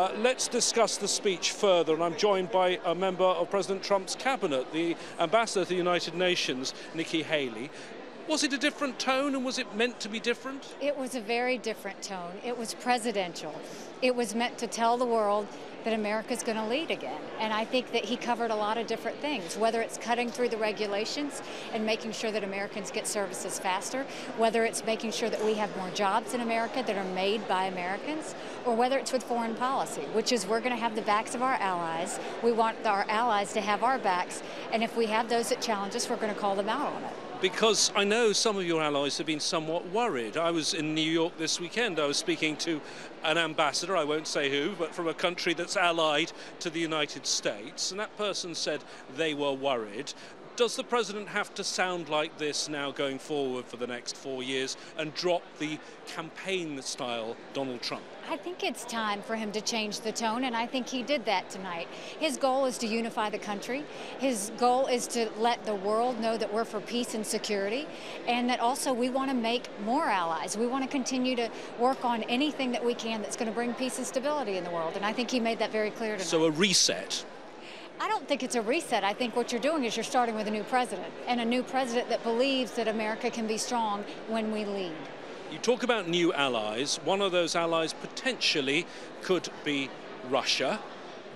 Uh, let's discuss the speech further, and I'm joined by a member of President Trump's cabinet, the ambassador to the United Nations, Nikki Haley. Was it a different tone and was it meant to be different? It was a very different tone. It was presidential. It was meant to tell the world that America's going to lead again. And I think that he covered a lot of different things, whether it's cutting through the regulations and making sure that Americans get services faster, whether it's making sure that we have more jobs in America that are made by Americans, or whether it's with foreign policy, which is we're going to have the backs of our allies. We want our allies to have our backs. And if we have those that challenge us, we're going to call them out on it because I know some of your allies have been somewhat worried. I was in New York this weekend. I was speaking to an ambassador, I won't say who, but from a country that's allied to the United States, and that person said they were worried. Does the president have to sound like this now going forward for the next four years and drop the campaign style Donald Trump? I think it's time for him to change the tone, and I think he did that tonight. His goal is to unify the country. His goal is to let the world know that we're for peace and security, and that also we want to make more allies. We want to continue to work on anything that we can that's going to bring peace and stability in the world, and I think he made that very clear tonight. So a reset I don't think it's a reset. I think what you're doing is you're starting with a new president and a new president that believes that America can be strong when we lead. You talk about new allies. One of those allies potentially could be Russia.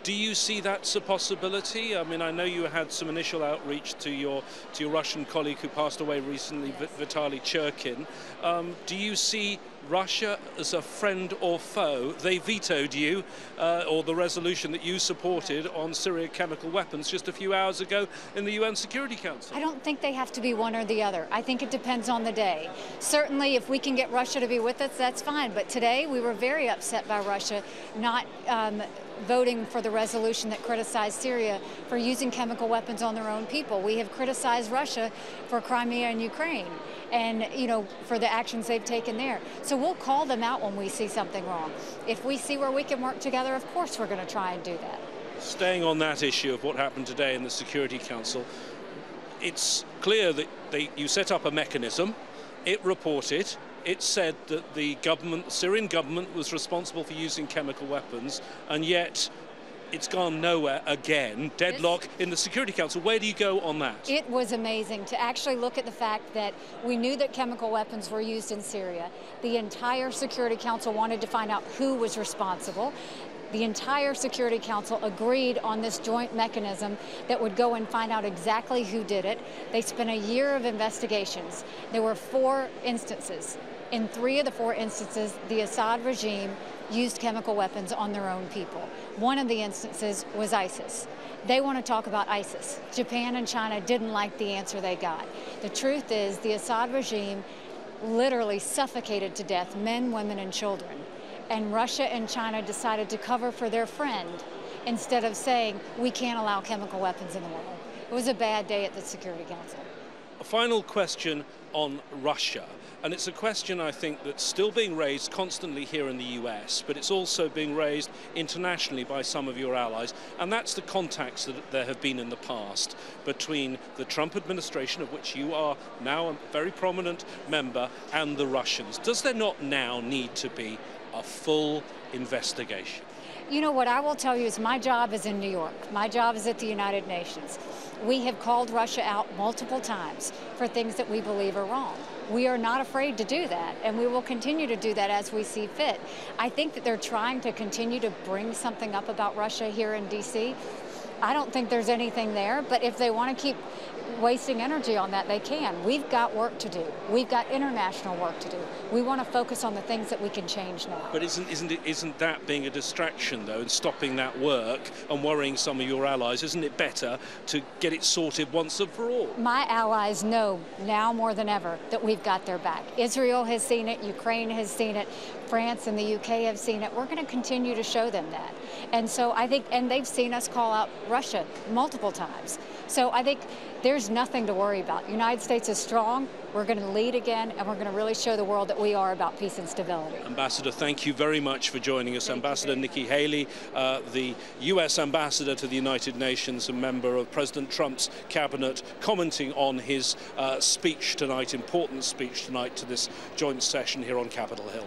Do you see that's a possibility? I mean, I know you had some initial outreach to your to your Russian colleague who passed away recently, Vitaly Churkin. Um, do you see Russia as a friend or foe? They vetoed you, uh, or the resolution that you supported on Syria chemical weapons just a few hours ago in the UN Security Council. I don't think they have to be one or the other. I think it depends on the day. Certainly, if we can get Russia to be with us, that's fine. But today, we were very upset by Russia not. Um, voting for the resolution that criticized Syria for using chemical weapons on their own people. We have criticized Russia for Crimea and Ukraine and you know for the actions they've taken there. So we'll call them out when we see something wrong. If we see where we can work together, of course we're going to try and do that. Staying on that issue of what happened today in the Security Council, it's clear that they, you set up a mechanism, it reported, it said that the government, the Syrian government, was responsible for using chemical weapons, and yet it's gone nowhere again. Deadlock in the Security Council. Where do you go on that? It was amazing to actually look at the fact that we knew that chemical weapons were used in Syria. The entire Security Council wanted to find out who was responsible. The entire Security Council agreed on this joint mechanism that would go and find out exactly who did it. They spent a year of investigations. There were four instances. In three of the four instances, the Assad regime used chemical weapons on their own people. One of the instances was ISIS. They want to talk about ISIS. Japan and China didn't like the answer they got. The truth is, the Assad regime literally suffocated to death men, women, and children. And Russia and China decided to cover for their friend instead of saying, we can't allow chemical weapons in the world. It was a bad day at the Security Council. A final question on Russia. And it's a question I think that's still being raised constantly here in the US, but it's also being raised internationally by some of your allies. And that's the contacts that there have been in the past between the Trump administration, of which you are now a very prominent member, and the Russians. Does there not now need to be a full investigation? You know, what I will tell you is my job is in New York. My job is at the United Nations. We have called Russia out multiple times for things that we believe are wrong. We are not afraid to do that, and we will continue to do that as we see fit. I think that they're trying to continue to bring something up about Russia here in D.C. I don't think there's anything there, but if they want to keep wasting energy on that, they can. We've got work to do. We've got international work to do. We want to focus on the things that we can change now. But isn't isn't it isn't that being a distraction though, and stopping that work and worrying some of your allies? Isn't it better to get it sorted once and for all? My allies know now more than ever that we've got their back. Israel has seen it. Ukraine has seen it. France and the UK have seen it. We're going to continue to show them that. And so I think, and they've seen us call out Russia multiple times. So I think there's nothing to worry about. The United States is strong. We're going to lead again, and we're going to really show the world that we are about peace and stability. Ambassador, thank you very much for joining us. Thank Ambassador Nikki Haley, uh, the U.S. Ambassador to the United Nations and member of President Trump's cabinet, commenting on his uh, speech tonight, important speech tonight to this joint session here on Capitol Hill.